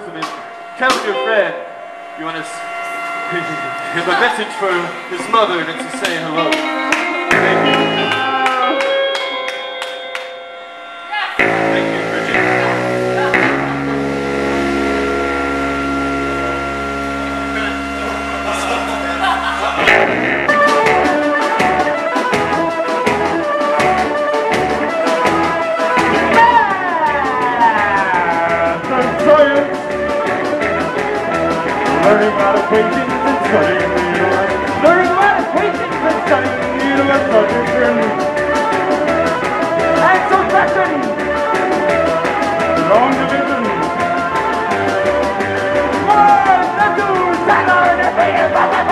Testament. Tell your friend you want to give a message for his mother and to say hello. Learning about a patience and studying the universe. Learning about a patience and studying the universe. Such a journey. And subtraction. Long division. One, two, seven, eight, eight, eight, eight.